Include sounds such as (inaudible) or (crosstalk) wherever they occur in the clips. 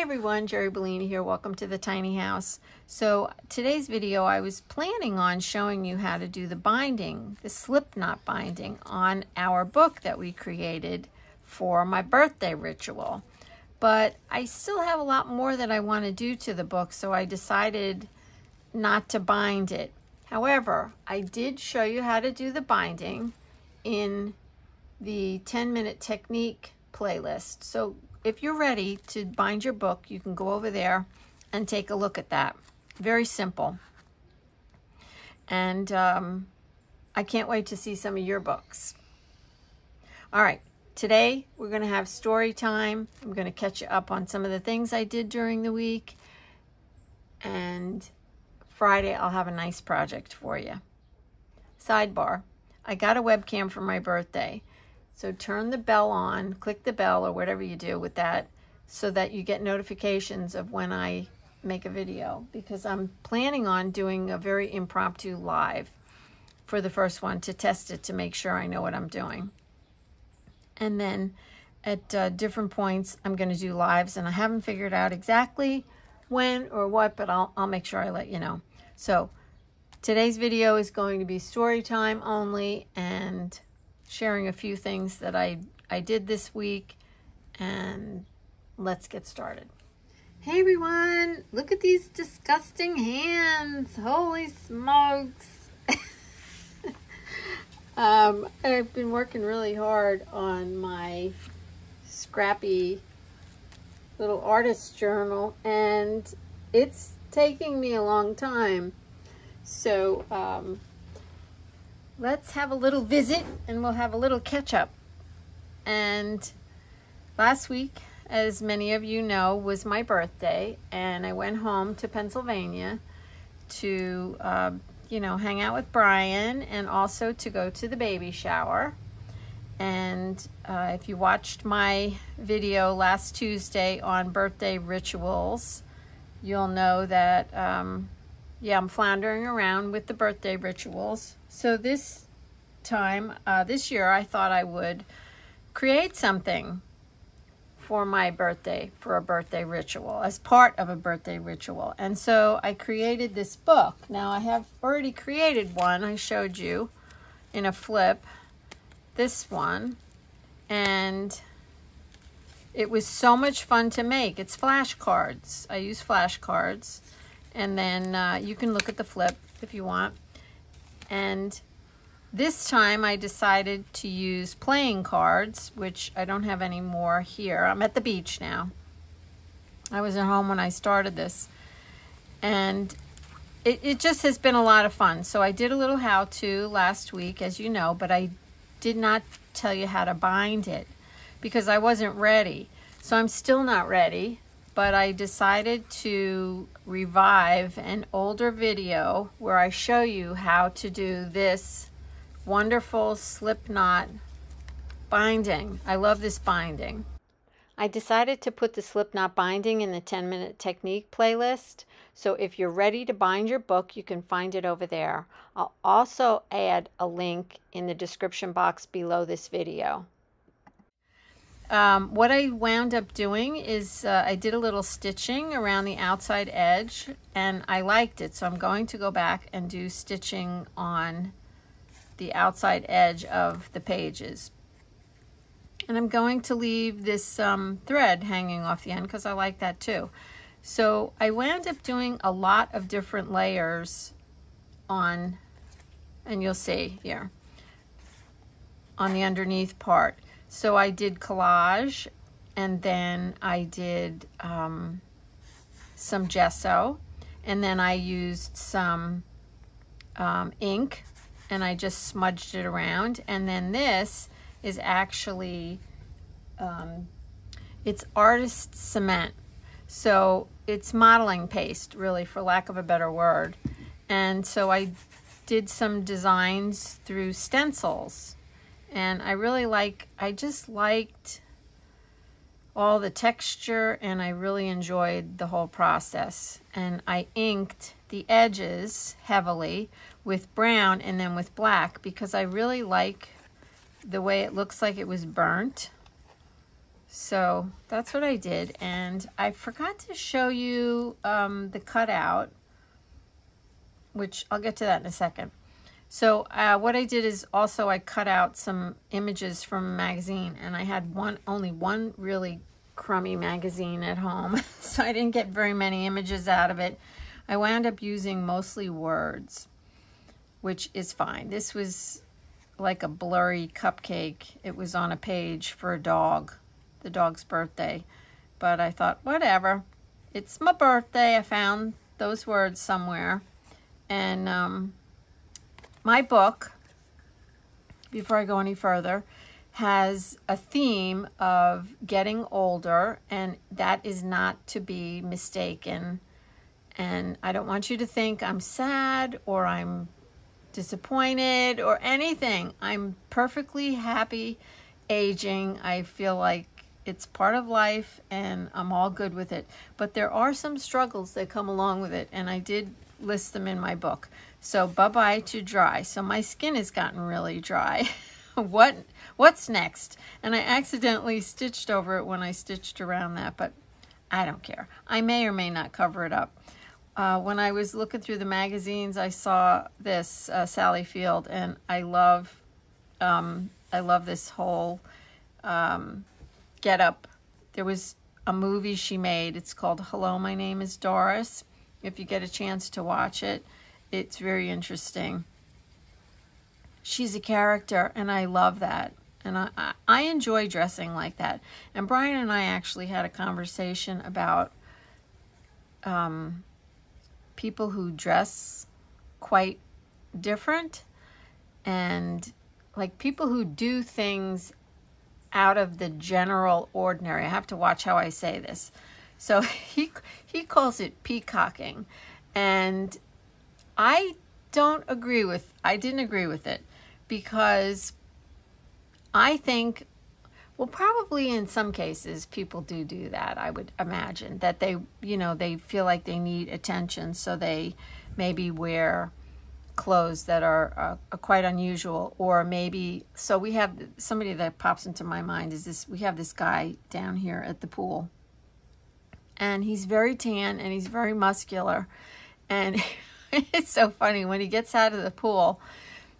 Everyone, Jeri Bellini here. Welcome to the tiny house. So today's video, I was planning on showing you how to do the binding, the slip knot binding on our book that we created for my birthday ritual. But I still have a lot more that I want to do to the book, so I decided not to bind it. However, I did show you how to do the binding in the 10 minute technique playlist. So if you're ready to bind your book, you can go over there and take a look at that. Very simple. And um, I can't wait to see some of your books. All right, today we're going to have story time. I'm going to catch you up on some of the things I did during the week. And Friday, I'll have a nice project for you. Sidebar, I got a webcam for my birthday. So turn the bell on, click the bell or whatever you do with that so that you get notifications of when I make a video because I'm planning on doing a very impromptu live for the first one to test it to make sure I know what I'm doing. And then at uh, different points, I'm going to do lives and I haven't figured out exactly when or what, but I'll, I'll make sure I let you know. So today's video is going to be story time only and sharing a few things that I, I did this week and let's get started. Hey everyone, look at these disgusting hands. Holy smokes. (laughs) um, I've been working really hard on my scrappy little artist journal and it's taking me a long time. So um, let's have a little visit and we'll have a little catch up. And last week, as many of you know, was my birthday, and I went home to Pennsylvania to, uh, you know, hang out with Brian and also to go to the baby shower. And uh, if you watched my video last Tuesday on birthday rituals, you'll know that um, yeah, I'm floundering around with the birthday rituals. So this time, uh, this year, I thought I would create something for my birthday, for a birthday ritual, as part of a birthday ritual. And so I created this book. Now I have already created one. I showed you in a flip, this one. And it was so much fun to make. It's flashcards. I use flashcards. And then uh, you can look at the flip if you want. And this time I decided to use playing cards, which I don't have any more here. I'm at the beach now. I was at home when I started this. And it, it just has been a lot of fun. So I did a little how-to last week, as you know, but I did not tell you how to bind it because I wasn't ready. So I'm still not ready but I decided to revive an older video where I show you how to do this wonderful slip knot binding. I love this binding. I decided to put the slip knot binding in the 10 minute technique playlist. So if you're ready to bind your book, you can find it over there. I'll also add a link in the description box below this video. Um, what I wound up doing is uh, I did a little stitching around the outside edge and I liked it. So I'm going to go back and do stitching on the outside edge of the pages. And I'm going to leave this um, thread hanging off the end because I like that too. So I wound up doing a lot of different layers on, and you'll see here, on the underneath part. So I did collage and then I did um, some gesso and then I used some um, ink and I just smudged it around. And then this is actually, um, it's artist cement. So it's modeling paste, really, for lack of a better word. And so I did some designs through stencils and I really like, I just liked all the texture and I really enjoyed the whole process. And I inked the edges heavily with brown and then with black because I really like the way it looks like it was burnt. So that's what I did. And I forgot to show you um, the cutout, which I'll get to that in a second. So uh, what I did is also I cut out some images from a magazine and I had one only one really crummy magazine at home. (laughs) so I didn't get very many images out of it. I wound up using mostly words, which is fine. This was like a blurry cupcake. It was on a page for a dog, the dog's birthday. But I thought, whatever. It's my birthday. I found those words somewhere. And um, my book, before I go any further, has a theme of getting older, and that is not to be mistaken. And I don't want you to think I'm sad or I'm disappointed or anything. I'm perfectly happy aging. I feel like it's part of life and I'm all good with it. But there are some struggles that come along with it, and I did list them in my book. So bye-bye to dry. So my skin has gotten really dry. (laughs) what what's next? And I accidentally stitched over it when I stitched around that, but I don't care. I may or may not cover it up. Uh, when I was looking through the magazines, I saw this uh, Sally Field, and I love, um, I love this whole um, get up. There was a movie she made. It's called Hello, My Name is Doris. If you get a chance to watch it, it's very interesting. She's a character, and I love that. And I, I enjoy dressing like that. And Brian and I actually had a conversation about um, people who dress quite different and like people who do things out of the general ordinary. I have to watch how I say this. So (laughs) he he calls it peacocking and I don't agree with I didn't agree with it because I think well, probably in some cases, people do do that. I would imagine that they, you know, they feel like they need attention, so they maybe wear clothes that are, uh, are quite unusual, or maybe. So we have somebody that pops into my mind is this. We have this guy down here at the pool, and he's very tan and he's very muscular, and (laughs) it's so funny when he gets out of the pool.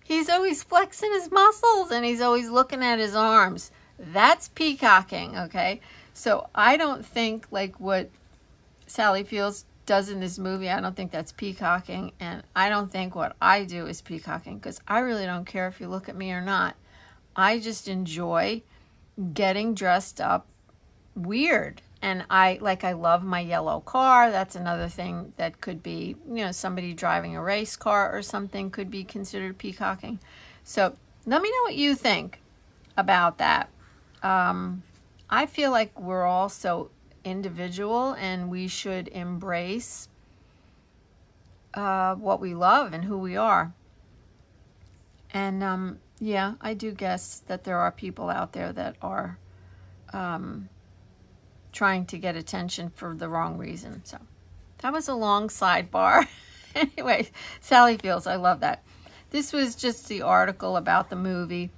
He's always flexing his muscles and he's always looking at his arms that's peacocking, okay? So I don't think like what Sally Fields does in this movie, I don't think that's peacocking. And I don't think what I do is peacocking because I really don't care if you look at me or not. I just enjoy getting dressed up weird. And I like I love my yellow car. That's another thing that could be, you know, somebody driving a race car or something could be considered peacocking. So let me know what you think about that um, I feel like we're all so individual and we should embrace uh, what we love and who we are. And um, yeah, I do guess that there are people out there that are um, trying to get attention for the wrong reason. So that was a long sidebar. (laughs) anyway, Sally Fields, I love that. This was just the article about the movie.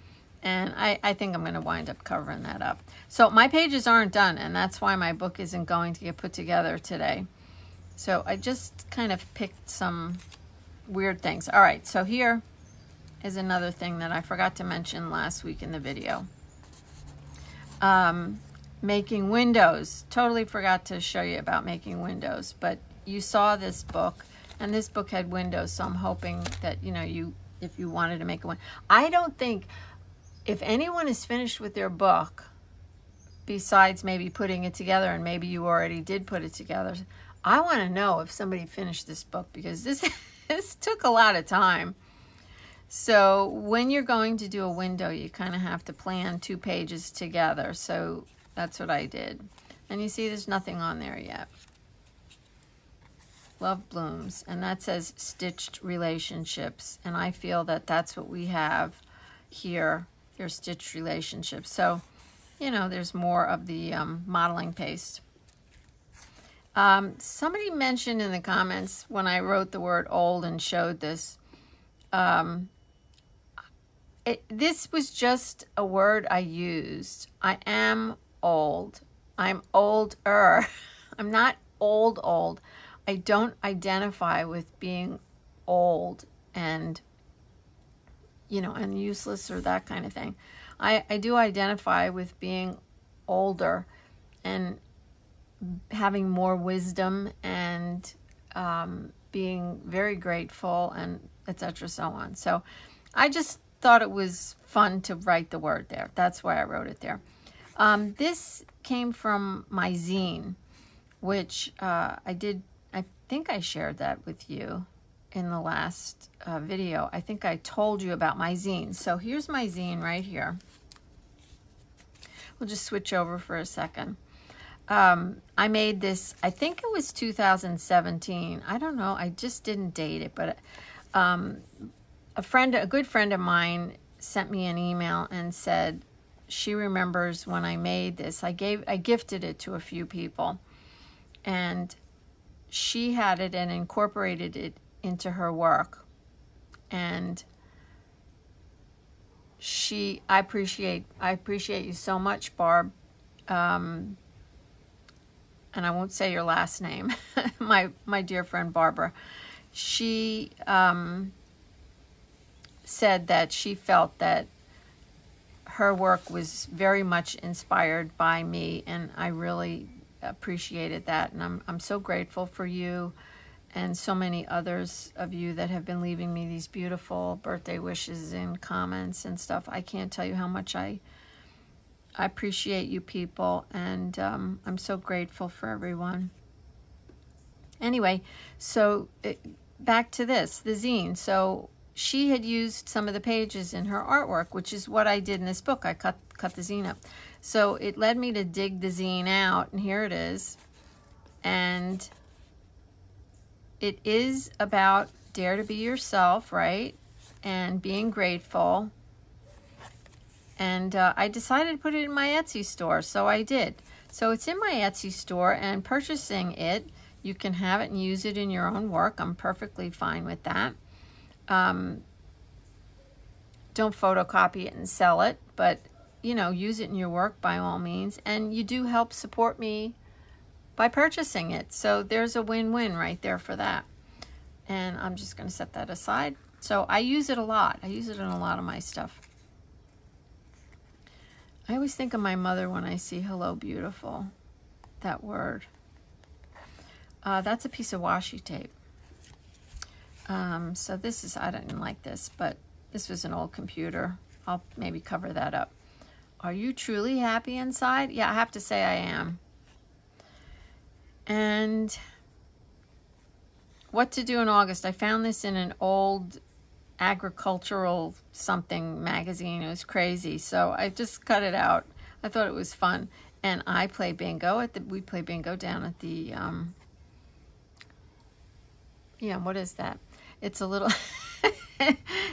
And I, I think I'm going to wind up covering that up. So my pages aren't done, and that's why my book isn't going to get put together today. So I just kind of picked some weird things. All right, so here is another thing that I forgot to mention last week in the video. Um, making windows. Totally forgot to show you about making windows, but you saw this book, and this book had windows, so I'm hoping that, you know, you if you wanted to make one. I don't think if anyone is finished with their book, besides maybe putting it together, and maybe you already did put it together, I want to know if somebody finished this book because this, (laughs) this took a lot of time. So when you're going to do a window, you kind of have to plan two pages together. So that's what I did. And you see there's nothing on there yet. Love Blooms. And that says Stitched Relationships. And I feel that that's what we have here your stitched relationships. So, you know, there's more of the um, modeling paste. Um, somebody mentioned in the comments when I wrote the word old and showed this, um, it, this was just a word I used. I am old. I'm older. (laughs) I'm not old, old. I don't identify with being old and, you know, and useless or that kind of thing. I, I do identify with being older and having more wisdom and um, being very grateful and etc. so on. So I just thought it was fun to write the word there. That's why I wrote it there. Um, this came from my zine, which uh, I did, I think I shared that with you in the last uh, video. I think I told you about my zine. So here's my zine right here. We'll just switch over for a second. Um, I made this, I think it was 2017. I don't know. I just didn't date it, but um, a friend, a good friend of mine sent me an email and said she remembers when I made this. I gave, I gifted it to a few people and she had it and incorporated it into her work. And she, I appreciate, I appreciate you so much, Barb. Um, and I won't say your last name, (laughs) my, my dear friend Barbara. She, um, said that she felt that her work was very much inspired by me and I really appreciated that and I'm, I'm so grateful for you and so many others of you that have been leaving me these beautiful birthday wishes and comments and stuff. I can't tell you how much I I appreciate you people and um, I'm so grateful for everyone. Anyway, so it, back to this, the zine. So she had used some of the pages in her artwork, which is what I did in this book. I cut, cut the zine up. So it led me to dig the zine out, and here it is. And it is about dare to be yourself, right? And being grateful. And uh, I decided to put it in my Etsy store, so I did. So it's in my Etsy store, and purchasing it, you can have it and use it in your own work. I'm perfectly fine with that. Um, don't photocopy it and sell it, but you know, use it in your work by all means. And you do help support me by purchasing it. So there's a win-win right there for that. And I'm just going to set that aside. So I use it a lot. I use it in a lot of my stuff. I always think of my mother when I see hello beautiful, that word. Uh, that's a piece of washi tape. Um, so this is, I didn't like this, but this was an old computer. I'll maybe cover that up. Are you truly happy inside? Yeah, I have to say I am. And what to do in August. I found this in an old agricultural something magazine. It was crazy. So I just cut it out. I thought it was fun. And I play bingo at the, we play bingo down at the, um, yeah, what is that? It's a little, (laughs)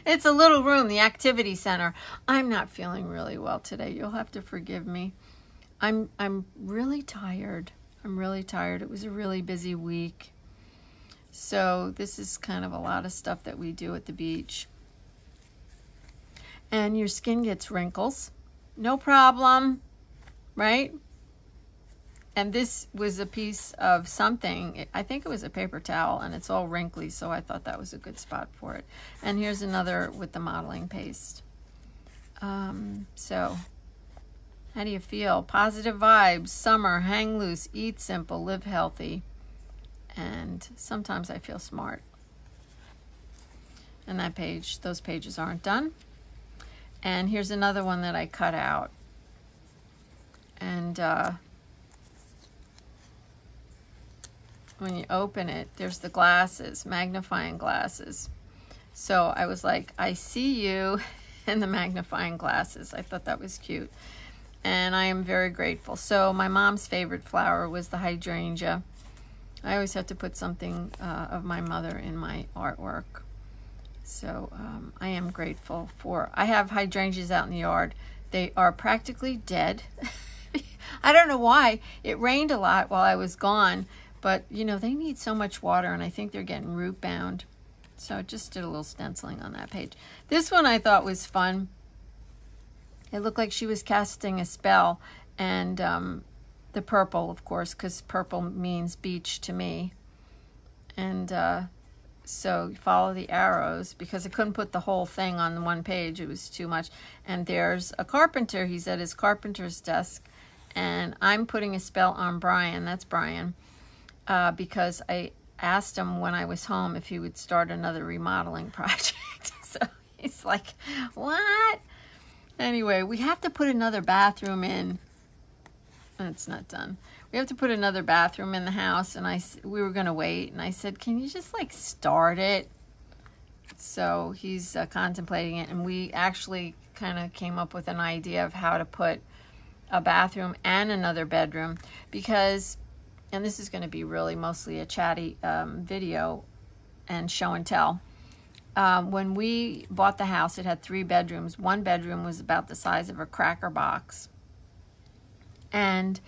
it's a little room, the activity center. I'm not feeling really well today. You'll have to forgive me. I'm, I'm really tired. I'm really tired. It was a really busy week. So this is kind of a lot of stuff that we do at the beach. And your skin gets wrinkles. No problem, right? And this was a piece of something, I think it was a paper towel, and it's all wrinkly, so I thought that was a good spot for it. And here's another with the modeling paste. Um, so, how do you feel? Positive vibes, summer, hang loose, eat simple, live healthy. And sometimes I feel smart. And that page, those pages aren't done. And here's another one that I cut out. And uh, when you open it, there's the glasses, magnifying glasses. So I was like, I see you (laughs) in the magnifying glasses. I thought that was cute. And I am very grateful. So my mom's favorite flower was the hydrangea. I always have to put something uh, of my mother in my artwork. So um, I am grateful for, I have hydrangeas out in the yard. They are practically dead. (laughs) I don't know why. It rained a lot while I was gone but, you know, they need so much water, and I think they're getting root bound. So I just did a little stenciling on that page. This one I thought was fun. It looked like she was casting a spell, and um, the purple, of course, because purple means beach to me. And uh, so follow the arrows because I couldn't put the whole thing on one page. It was too much. And there's a carpenter. He's at his carpenter's desk. And I'm putting a spell on Brian. That's Brian. Uh, because I asked him when I was home if he would start another remodeling (laughs) project. (laughs) so he's like, what? Anyway, we have to put another bathroom in. It's not done. We have to put another bathroom in the house, and I we were gonna wait, and I said, "Can you just like start it?" So he's uh, contemplating it, and we actually kind of came up with an idea of how to put a bathroom and another bedroom because, and this is going to be really mostly a chatty um, video and show and tell um, when we bought the house, it had three bedrooms. One bedroom was about the size of a cracker box. And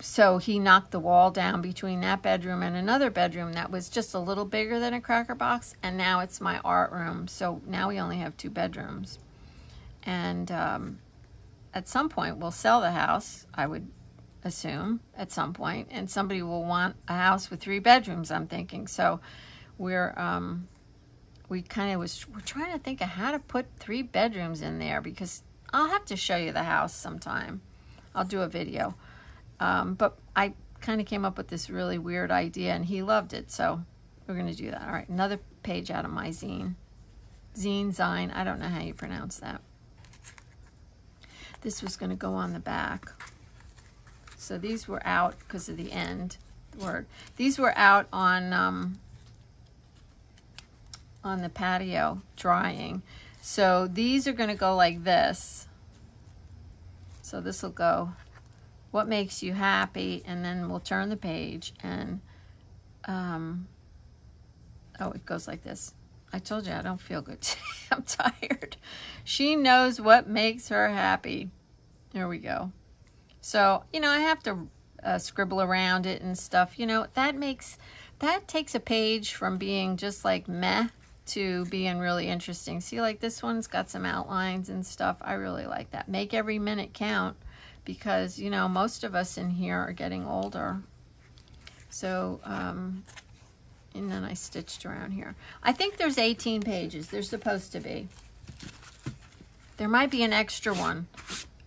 so he knocked the wall down between that bedroom and another bedroom that was just a little bigger than a cracker box. And now it's my art room. So now we only have two bedrooms. And um, at some point, we'll sell the house, I would assume, at some point, And somebody will want a house with three bedrooms, I'm thinking. So we're. Um, we kind of was we're trying to think of how to put three bedrooms in there because I'll have to show you the house sometime. I'll do a video. Um, but I kind of came up with this really weird idea and he loved it. So we're going to do that. All right, another page out of my zine. Zine, zine, I don't know how you pronounce that. This was going to go on the back. So these were out because of the end word. These were out on um, on the patio drying. So these are going to go like this. So this will go, what makes you happy? And then we'll turn the page and, um, oh, it goes like this. I told you I don't feel good. (laughs) I'm tired. She knows what makes her happy. There we go. So, you know, I have to uh, scribble around it and stuff. You know, that makes, that takes a page from being just like meh to being really interesting. See, like this one's got some outlines and stuff. I really like that. Make every minute count because, you know, most of us in here are getting older. So, um, and then I stitched around here. I think there's 18 pages. There's supposed to be. There might be an extra one,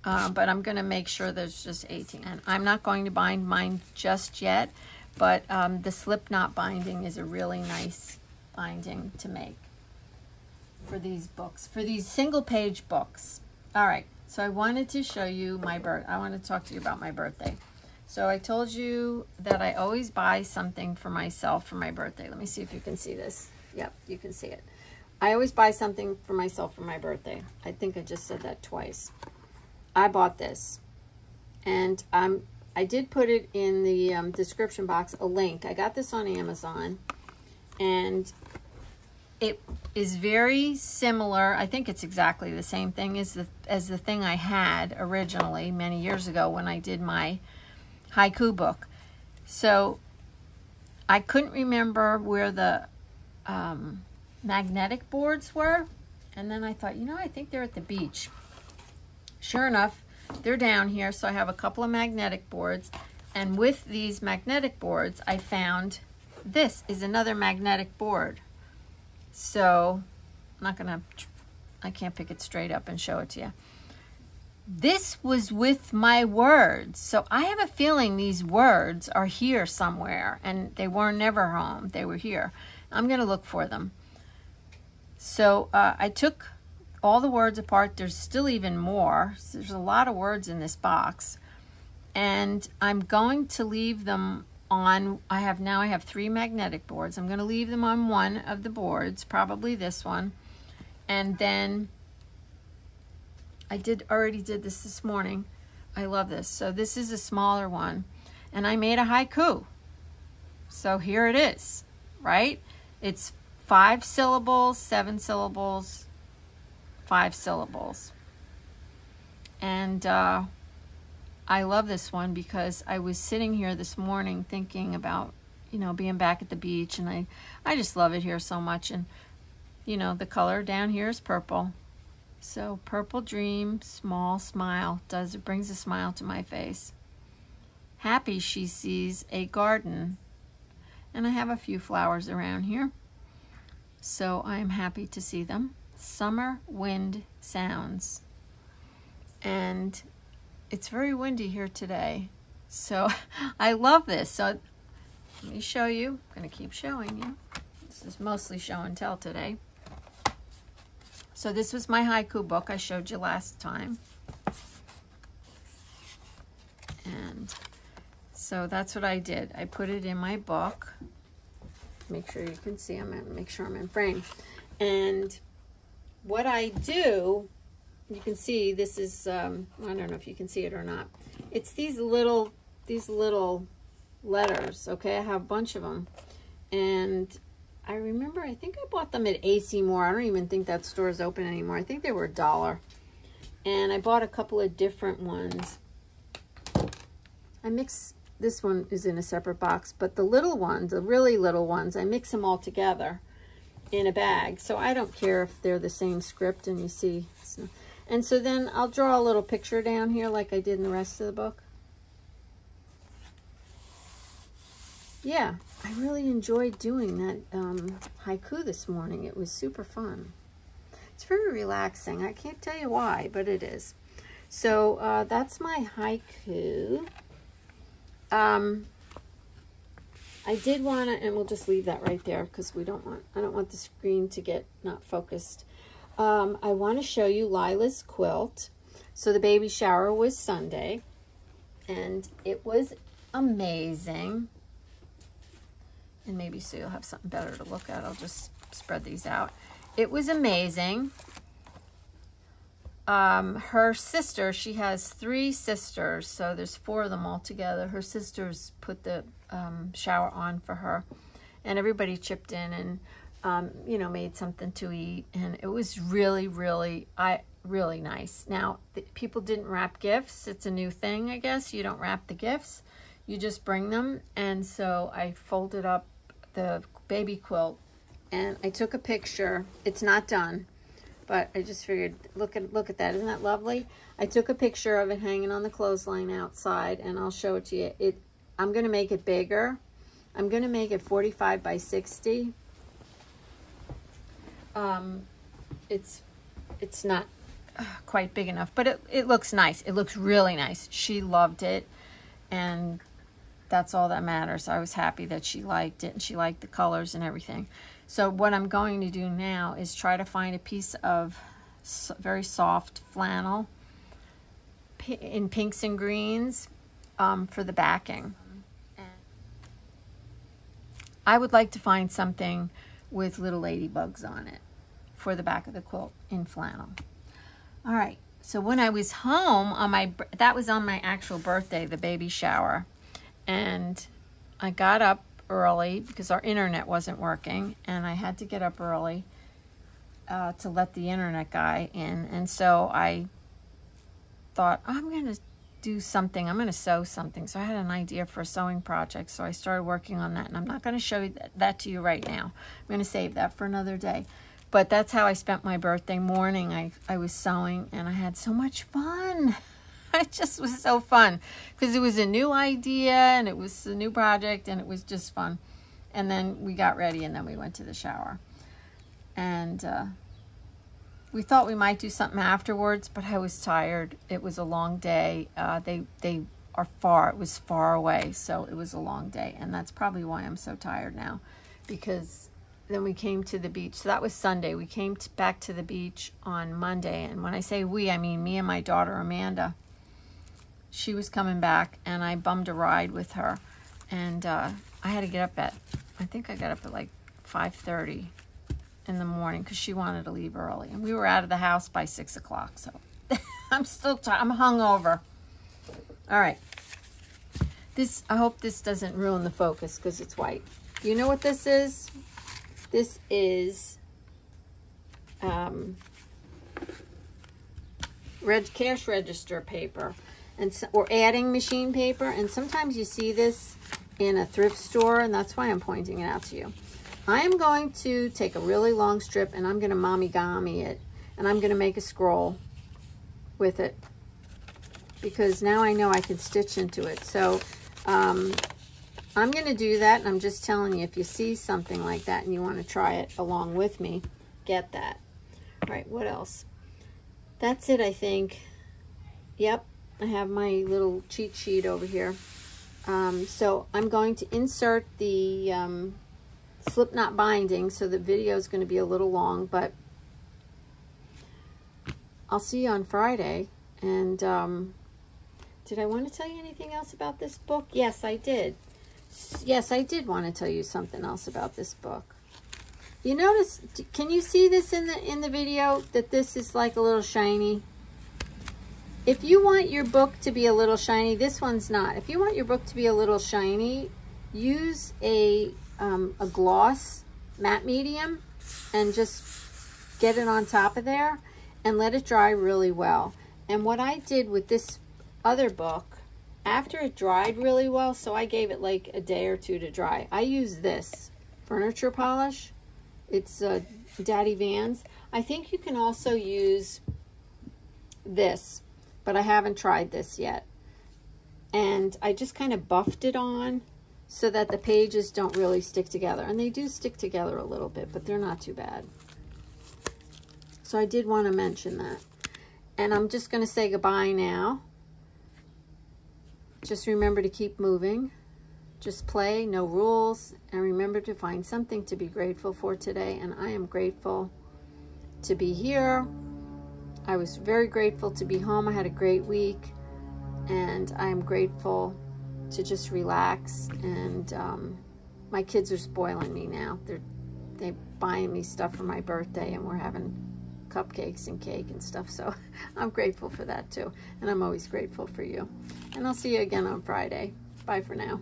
uh, but I'm going to make sure there's just 18. And I'm not going to bind mine just yet, but um, the slip knot binding is a really nice binding to make for these books, for these single page books. All right, so I wanted to show you my birth. I want to talk to you about my birthday. So I told you that I always buy something for myself for my birthday. Let me see if you can see this. Yep, you can see it. I always buy something for myself for my birthday. I think I just said that twice. I bought this. And um, I did put it in the um, description box, a link. I got this on Amazon. And it is very similar. I think it's exactly the same thing as the, as the thing I had originally many years ago when I did my haiku book. So I couldn't remember where the um, magnetic boards were. And then I thought, you know, I think they're at the beach. Sure enough, they're down here. So I have a couple of magnetic boards. And with these magnetic boards, I found this is another magnetic board. So I'm not going to, I can't pick it straight up and show it to you. This was with my words. So I have a feeling these words are here somewhere and they were never home. They were here. I'm going to look for them. So uh, I took all the words apart. There's still even more. There's a lot of words in this box. And I'm going to leave them on, I have now I have three magnetic boards. I'm going to leave them on one of the boards, probably this one. And then I did already did this this morning. I love this. So this is a smaller one. And I made a haiku. So here it is, right? It's five syllables, seven syllables, five syllables. And uh, I love this one because I was sitting here this morning thinking about, you know, being back at the beach and I, I just love it here so much. And, you know, the color down here is purple. So Purple Dream, small smile, does it brings a smile to my face. Happy she sees a garden. And I have a few flowers around here. So I'm happy to see them. Summer Wind Sounds. And it's very windy here today. So (laughs) I love this. So let me show you. I'm going to keep showing you. This is mostly show and tell today. So this was my haiku book I showed you last time. And so that's what I did. I put it in my book. Make sure you can see. I'm make sure I'm in frame. And what I do, you can see this is, um, I don't know if you can see it or not. It's these little, these little letters, okay? I have a bunch of them. And I remember, I think I bought them at AC Moore. I don't even think that store is open anymore. I think they were a dollar. And I bought a couple of different ones. I mix, this one is in a separate box, but the little ones, the really little ones, I mix them all together in a bag. So I don't care if they're the same script and you see. And so then I'll draw a little picture down here like I did in the rest of the book. Yeah, I really enjoyed doing that um, haiku this morning. It was super fun. It's very relaxing. I can't tell you why, but it is. So uh, that's my haiku. Um, I did want to, and we'll just leave that right there because we don't want, I don't want the screen to get not focused. Um, I want to show you Lila's quilt. So the baby shower was Sunday, and it was amazing and maybe so you'll have something better to look at. I'll just spread these out. It was amazing. Um, her sister, she has three sisters, so there's four of them all together. Her sisters put the um, shower on for her, and everybody chipped in and, um, you know, made something to eat, and it was really, really, I really nice. Now, people didn't wrap gifts. It's a new thing, I guess. You don't wrap the gifts. You just bring them, and so I folded up the baby quilt and I took a picture. It's not done, but I just figured, look at look at that. Isn't that lovely? I took a picture of it hanging on the clothesline outside, and I'll show it to you. It, I'm going to make it bigger. I'm going to make it 45 by 60. Um, it's it's not uh, quite big enough, but it, it looks nice. It looks really nice. She loved it, and that's all that matters. I was happy that she liked it and she liked the colors and everything. So what I'm going to do now is try to find a piece of very soft flannel in pinks and greens um, for the backing. I would like to find something with little ladybugs on it for the back of the quilt in flannel. All right, so when I was home on my, that was on my actual birthday, the baby shower and I got up early because our internet wasn't working and I had to get up early uh, to let the internet guy in. And so I thought I'm going to do something. I'm going to sew something. So I had an idea for a sewing project. So I started working on that and I'm not going to show you that, that to you right now. I'm going to save that for another day. But that's how I spent my birthday morning. I, I was sewing and I had so much fun (laughs) it just was so fun because it was a new idea and it was a new project and it was just fun. And then we got ready and then we went to the shower. And uh, we thought we might do something afterwards, but I was tired. It was a long day. Uh, they, they are far, it was far away, so it was a long day. And that's probably why I'm so tired now because then we came to the beach. So that was Sunday. We came to, back to the beach on Monday. And when I say we, I mean me and my daughter Amanda she was coming back and I bummed a ride with her. And uh, I had to get up at, I think I got up at like 5.30 in the morning because she wanted to leave early. And we were out of the house by 6 o'clock. So (laughs) I'm still, i I'm hungover. All right. This, I hope this doesn't ruin the focus because it's white. You know what this is? This is um, red cash register paper and so, or adding machine paper. And sometimes you see this in a thrift store, and that's why I'm pointing it out to you. I am going to take a really long strip, and I'm going to momigami it And I'm going to make a scroll with it because now I know I can stitch into it. So um, I'm going to do that. And I'm just telling you, if you see something like that and you want to try it along with me, get that. All right, what else? That's it, I think. Yep, I have my little cheat sheet over here. Um, so I'm going to insert the um, slip knot binding, so the video is going to be a little long, but I'll see you on Friday. And um, did I want to tell you anything else about this book? Yes, I did. Yes, I did want to tell you something else about this book. You notice, can you see this in the in the video, that this is like a little shiny? If you want your book to be a little shiny, this one's not. If you want your book to be a little shiny, use a, um, a gloss matte medium and just get it on top of there and let it dry really well. And what I did with this other book, after it dried really well, so I gave it like a day or two to dry, I used this furniture polish. It's uh, Daddy Van's. I think you can also use this but I haven't tried this yet. And I just kind of buffed it on so that the pages don't really stick together. And they do stick together a little bit, but they're not too bad. So I did want to mention that. And I'm just going to say goodbye now. Just remember to keep moving. Just play, no rules. And remember to find something to be grateful for today. And I am grateful to be here I was very grateful to be home. I had a great week and I'm grateful to just relax and um, my kids are spoiling me now. They're they buying me stuff for my birthday and we're having cupcakes and cake and stuff. So (laughs) I'm grateful for that too. And I'm always grateful for you. And I'll see you again on Friday. Bye for now.